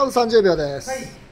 あと30秒です、はい。